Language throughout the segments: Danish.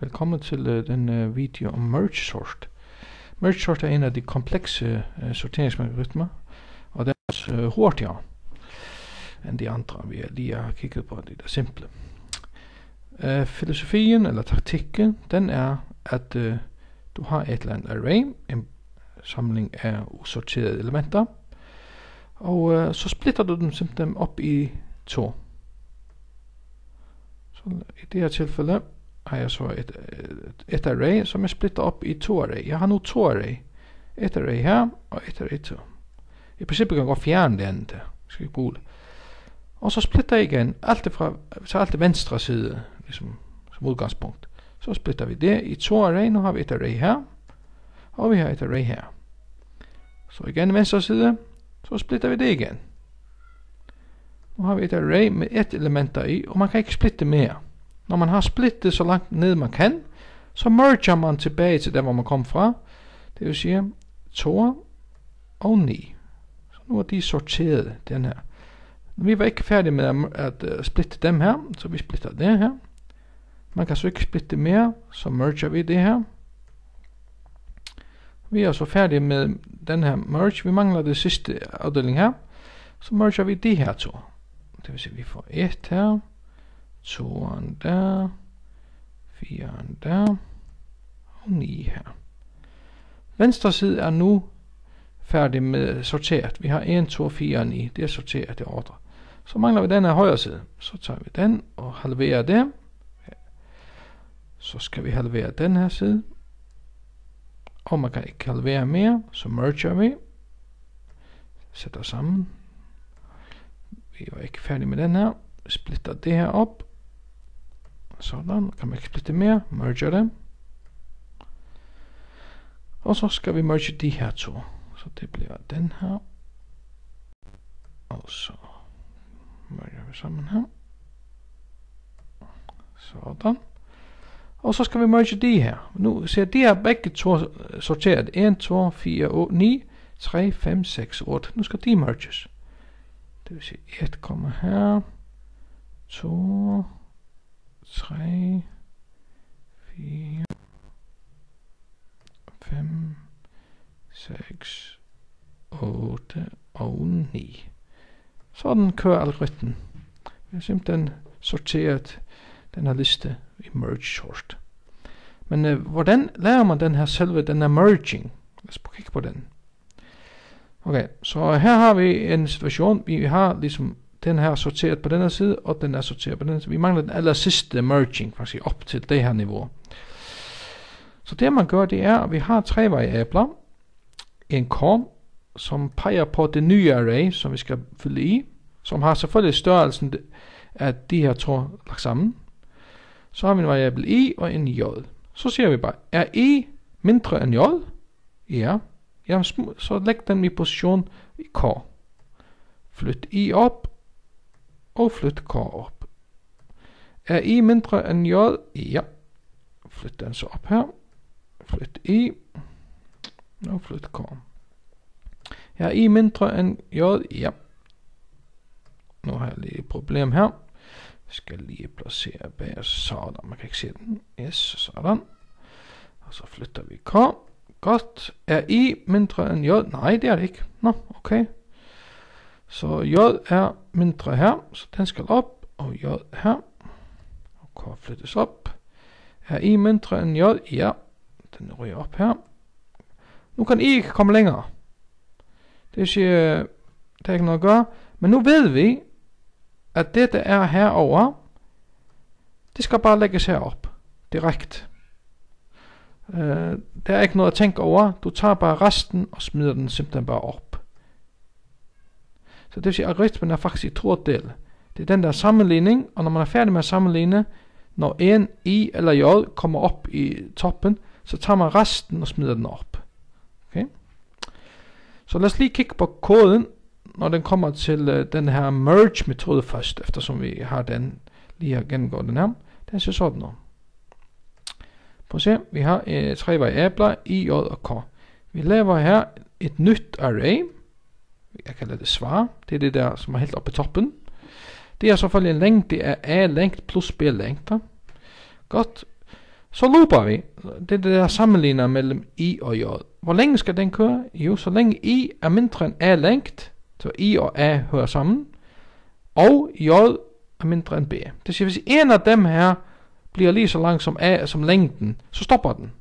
Velkommen til uh, den uh, video om merge sort. Merge sort er en af de komplekse uh, sorteringsmekanismer, og det er også uh, hurtigere end de andre vi lige har kigget på, de der simple. Uh, filosofien, eller taktikken, den er at uh, du har et eller andet array, en samling af usorterede elementer, og uh, så splitter du dem simpelthen op i to. Så i det her tilfælde har jag så ett et array som är splitt upp i två array. Jag har nu två array. Ett array här och ett array till. I princip kan jag fjärna det inte. Ska jag gula. Och så splittar jag igen allt fra så allt vänstra sida liksom som utgångspunkt. Så splittar vi det i två array. Nu har vi ett array här. Och vi har ett array här. Så igen vänstra sida. Så splittar vi det igen. Nu har vi ett array med ett element i och man kan inte splitta mer. Når man har splittet så langt ned man kan, så merger man tilbage til der, hvor man kom fra. Det vil sige 2 og 9. Så nu er de sorteret, den her. Vi var ikke færdige med at, at uh, splitte dem her, så vi splitter det her. Man kan så ikke splitte mere, så merger vi det her. Vi er så færdige med den her merge. Vi mangler det sidste afdeling her. Så merger vi de her to. Det vil sige, vi får 1 her toeren der, fireren der, og 9 her. Venstre side er nu færdig med sorteret. Vi har 1, 2, 4 og 9. Det er sorteret i ordre. Så mangler vi den her højre side. Så tager vi den og halverer det. Så skal vi halvere den her side. Og man kan ikke halvere mere, så merger vi. Sætter sammen. Vi var ikke færdige med den her. Splitter det her op. Sådan, kan man klippe splitte mere, merge dem. Og så skal vi merge de her to. Så det bliver den her. Og så merger vi sammen her. Sådan. Og så skal vi merge de her. Nu ser de her begge to øh, sorteret. 1, 2, 4, 8, 9, 3, 5, 6, 8. Nu skal de merges. Det vil sige 1 kommer her. 2, 3, 4, 5, 6, 8 og 9. Sådan kører algoritmen. Vi har simpelthen sorteret den her liste i merge sort. Men øh, hvordan lærer man den her selve, den her merging? Lad os kigge på den. Okay, så her har vi en situation, vi har ligesom den her sorteret på den her side, og den er sorteret på denne side. Vi mangler den aller sidste merging, faktisk op til det her niveau. Så det man gør, det er, at vi har tre variabler. En kom, som peger på det nye array, som vi skal fylde i, som har selvfølgelig størrelsen af de her to lagt sammen. Så har vi en variabel i og en j. Så siger vi bare, er i mindre end j? Ja. Jamen, så læg den i position i k. Flyt i op, og flyt k op. Er i mindre end j? Ja. Flyt den så op her. Flyt i. Og flyt k. Er i mindre end j? Ja. Nu har jeg lige et problem her. Jeg skal lige placere bag sådan. Man kan ikke se den. Yes, sådan. Og så flytter vi k. Godt. Er i mindre end j? Nej, det er det ikke. Nå, okay. Så j er mindre her, så den skal op, og j her. Og k flyttes op. Er i mindre end j? Ja, den ryger op her. Nu kan i ikke komme længere. Det siger, der er ikke noget at gøre. Men nu ved vi, at det der er herover, det skal bare lægges herop. Direkte. Uh, der er ikke noget at tænke over. Du tager bare resten og smider den simpelthen bare op. Så det vil sige, at algoritmen er faktisk i to dele. Det er den der sammenligning, og når man er færdig med at sammenligne, når en i eller j kommer op i toppen, så tager man resten og smider den op. Okay? Så lad os lige kigge på koden, når den kommer til uh, den her merge metode først, eftersom vi har den lige har gennemgået den her. Den ser sådan ud. Prøv at se, vi har uh, tre variabler, i, j og k. Vi laver her et nyt array, jeg kalder det svar, det er det der som er helt oppe i toppen. Det er selvfølgelig en længde, det er A-lengt plus B-længde. Godt. Så looper vi. Det er det der sammenligner mellem i og j. Hvor længe skal den køre? Jo, så længe i er mindre end a længt, så i og a hører sammen, og j er mindre end b. Det siger, hvis en af dem her bliver lige så lang som a som længden, så stopper den.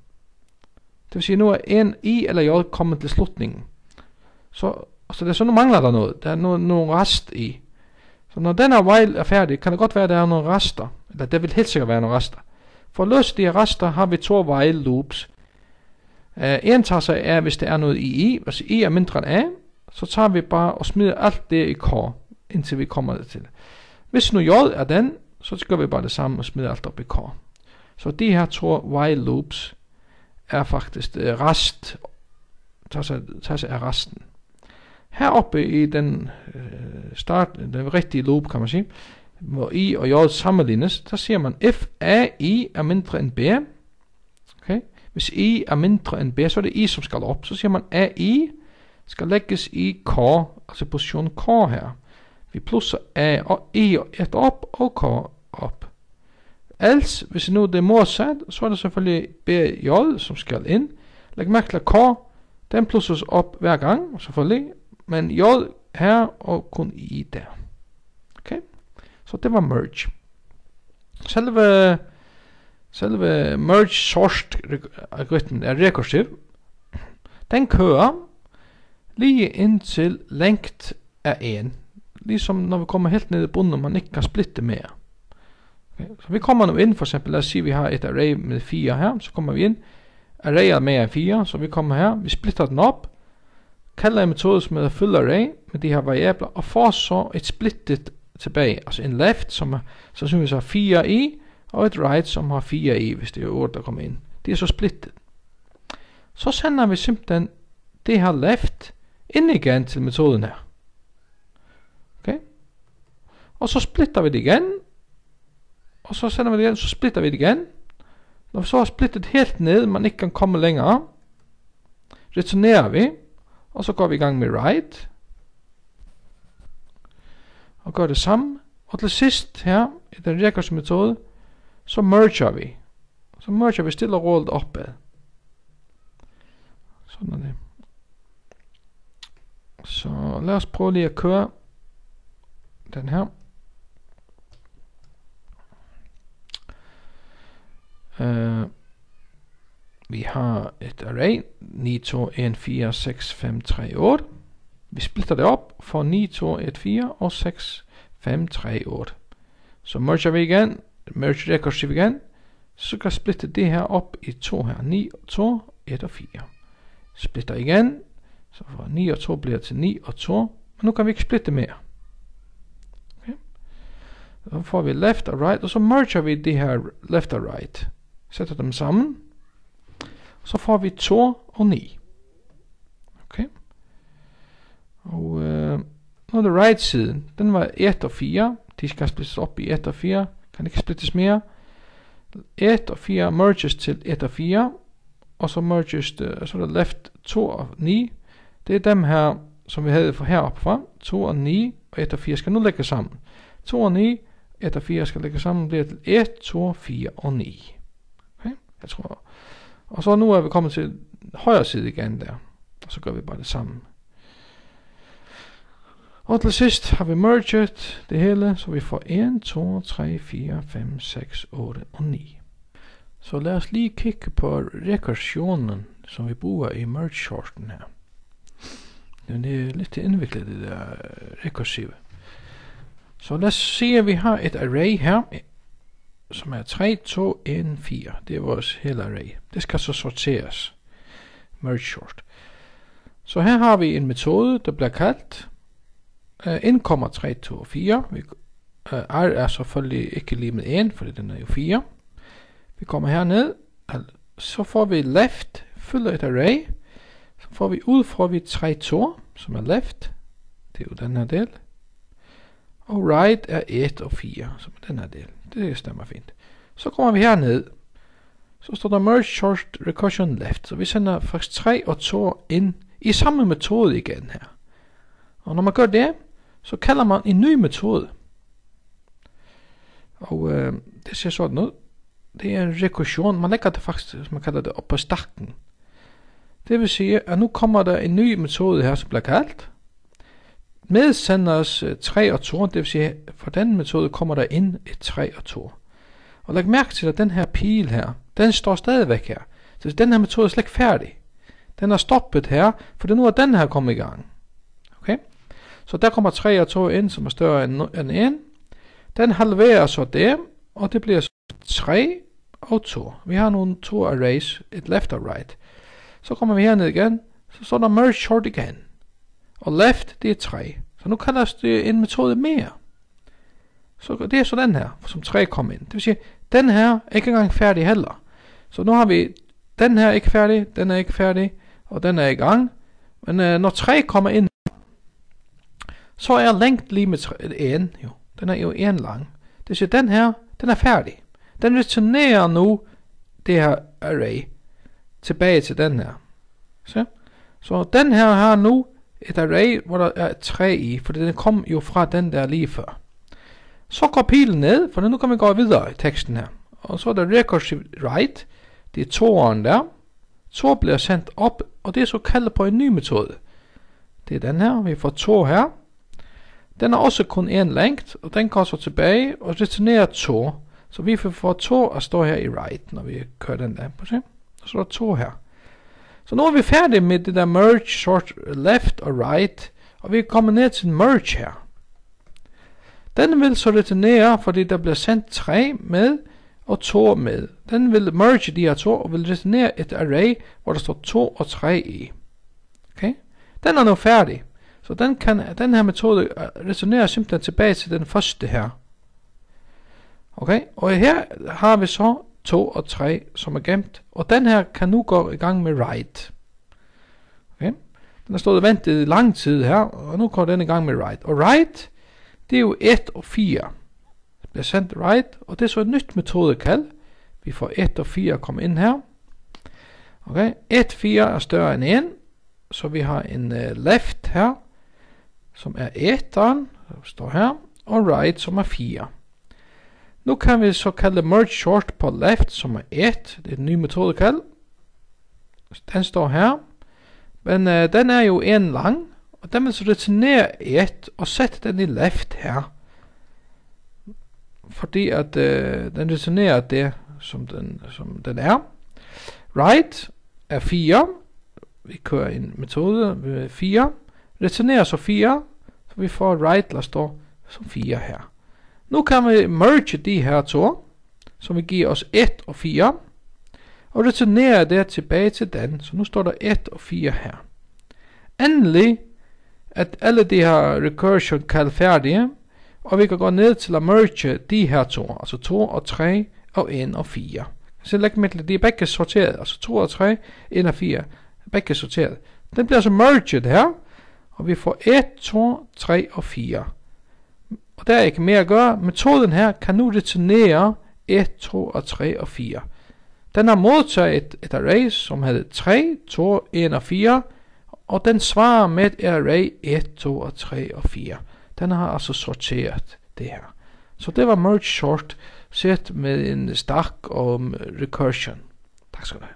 Det vil sige, nu er en i eller j kommet til slutningen. Så, så, det, så nu mangler der noget. Der er noget, noget rest i. Så når den her while er færdig, kan det godt være, at der er nogle rester. Eller det vil helt sikkert være nogle rester. For at løse de her rester har vi to while loops. Uh, en tager sig af, hvis det er noget i i. Hvis i er mindre end a, så tager vi bare og smider alt det i k, indtil vi kommer til. Hvis nu j er den, så gør vi bare det samme og smider alt op i k. Så de her to while loops er faktisk uh, rest, tager sig, tager sig af resten. Heroppe i den øh, start, den rigtige loop, kan man sige, hvor i og j sammenlignes, der siger man, f a i er mindre end b, okay? hvis i er mindre end b, så er det i, som skal op. Så siger man, a i skal lægges i k, altså position k her. Vi plusser a og i et op og k op. Else, hvis nu det er modsat, så er det selvfølgelig BJ, som skal ind. Læg mærke til K, den plusses op hver gang, selvfølgelig. men j her og kun i der. Okay? Så det var merge. Selve selve merge sort algoritmen er rekursiv. Den køa lige inntil lengt er 1. Liksom når vi kommer helt ned i bunnen, man ikke kan splitte med. Okay. Så vi kommer nå inn, for eksempel, la oss si vi har et array med 4 her, så kommer vi inn, arrayet med 4, så vi kommer her, vi splitter den opp, kalder en metode som hedder full array med de her variabler, og får så et splittet tilbage, altså en left, som er, sandsynligvis har 4 i, og et right, som har 4 i, hvis det er 8, der kommer ind. Det er så splittet. Så sender vi simpelthen det her left ind igen til metoden her. Okay? Og så splitter vi det igen, og så sender vi det igen, så splitter vi det igen. Når vi så har splittet helt ned, man ikke kan komme længere, returnerer vi, og så går vi i gang med right. og gør det samme, og til sidst her, i den rekursive metode, så merger vi. Så merger vi stille og roligt opad. Sådan er det. Så lad os prøve lige at køre den her. Uh, vi har et array 9, 2, 1, 4, 6, 5, 3, 8. Vi splitter det op for 9, 2, 1, 4 og 6, 5, 3, 8. Så merger vi igen, merge recursive igen, så kan splitte det her op i to her, 9, 2, 1 og 4. Splitter igen, så fra 9 og 2 bliver til 9 og 2, men nu kan vi ikke splitte mere. Okay. Så får vi left og right, og så merger vi det her left og right sætter dem sammen, så får vi 2 og 9. Okay. Og øh, nu er det right siden, den var 1 og 4, de skal splittes op i 1 og 4, kan ikke splittes mere. 1 og 4 merges til 1 og 4, og så merges det, så er det left 2 og 9. Det er dem her, som vi havde for heroppe fra. 2 og 9 og 1 og 4 skal nu lægge sammen. 2 og 9, 1 og 4 skal lægge sammen, bliver til 1, 2, 4 og 9 Okay? jeg tror. Og så nu er vi kommet til højre side igen der. Og så gør vi bare det samme. Og til sidst har vi merged det hele, så vi får 1, 2, 3, 4, 5, 6, 8 og 9. Så lad os lige kigge på rekursionen, som vi bruger i merge shorten her. Den er lidt indviklet, det der øh, rekursive. Så lad os se, at vi har et array her, som er 3, 2, 1, 4. Det er vores hell array. Det skal så sorteres. Merge sort. Så her har vi en metode, der bliver kaldt øh, uh, indkommer 3, 2 og 4. Vi, uh, R er selvfølgelig ikke lige med 1, fordi den er jo 4. Vi kommer herned, så får vi left, fylder et array. Så får vi ud, får vi 3, 2, som er left. Det er jo den her del. Og right er 1 og 4, som er den her del. Det stemmer fint. Så kommer vi herned. Så står der merge short recursion left. Så vi sender faktisk 3 og 2 ind i samme metode igen her. Og når man gør det, så kalder man en ny metode. Og øh, det ser sådan ud. det er en rekursion. Man lægger det faktisk, som man kalder det, op på stakken. Det vil sige, at nu kommer der en ny metode her, som bliver kaldt medsenders øh, 3 og 2, det vil sige, for den metode kommer der ind et 3 og 2. Og læg mærke til, at den her pil her, den står stadigvæk her. Så den her metode er slet ikke færdig. Den er stoppet her, for nu er den her kommet i gang. Okay? Så der kommer 3 og 2 ind, som er større end 1. Den halverer så det, og det bliver 3 og 2. Vi har nogle to arrays, et left og right. Så kommer vi herned igen, så står der merge short igen. Og left, det er 3. Så nu kaldes det øh, en metode mere. Så det er så den her, som 3 kom ind. Det vil sige, den her er ikke engang færdig heller. Så nu har vi, den her er ikke færdig, den er ikke færdig, og den er i gang. Men øh, når 3 kommer ind, så er længden lige med 1, jo. Den er jo 1 lang. Det vil sige, den her, den er færdig. Den returnerer nu det her array tilbage til den her. Så, så den her har nu et array, hvor der er 3 i, for den kom jo fra den der lige før. Så går pilen ned, for nu kan vi gå videre i teksten her. Og så er der recursive write, det er toeren der. Så bliver sendt op, og det er så kaldet på en ny metode. Det er den her, vi får to her. Den er også kun en længt, og den går så tilbage og returnerer to. Så vi får to at stå her i write, når vi kører den der. Så er der to her. Så nu er vi færdige med det der merge, short left og right, og vi er kommet ned til merge her. Den vil så returnere, fordi der bliver sendt 3 med og 2 med. Den vil merge de her to og vil returnere et array, hvor der står 2 og 3 i. Okay? Den er nu færdig. Så den, kan, den her metode øh, returnerer simpelthen tilbage til den første her. Okay? Og her har vi så 2 og 3, som er gemt. Og den her kan nu gå i gang med write. Okay? Den har stået og ventet i lang tid her, og nu går den i gang med write. Og write, det er jo 1 og 4. Det bliver sendt write, og det er så et nyt metodekald. Vi får 1 og 4 komme ind her. Okay, 1, 4 er større end 1, så vi har en uh, left her, som er 1, der står her, og right, som er 4. Nu kan vi så kalde merge short på left, som er 1. Det er en ny metodekald. Den står her. Men uh, den er jo en lang, og den vil så returnere 1 og sætte den i left her. Fordi at uh, den returnerer det, som den, som den er. Right er 4. Vi kører en metode med 4. Returnerer så 4, så vi får right, der står som 4 her. Nu kan vi merge de her to, som vil give os 1 og 4, og returnere det tilbage til den, så nu står der 1 og 4 her. Endelig, at alle de her recursion kald færdige, og vi kan gå ned til at merge de her to, altså 2 og 3 og 1 og 4. Så læg med de er begge sorteret, altså 2 og 3, 1 og 4, begge sorteret. Den bliver altså merged her, og vi får 1, 2, 3 og 4. Og der er ikke mere at gøre. Metoden her kan nu returnere 1, 2 og 3 og 4. Den har modtaget et, et array, som hedder 3, 2, 1 og 4, og den svarer med et array 1, 2 og 3 og 4. Den har altså sorteret det her. Så det var merge short set med en stack og recursion. Tak skal du have.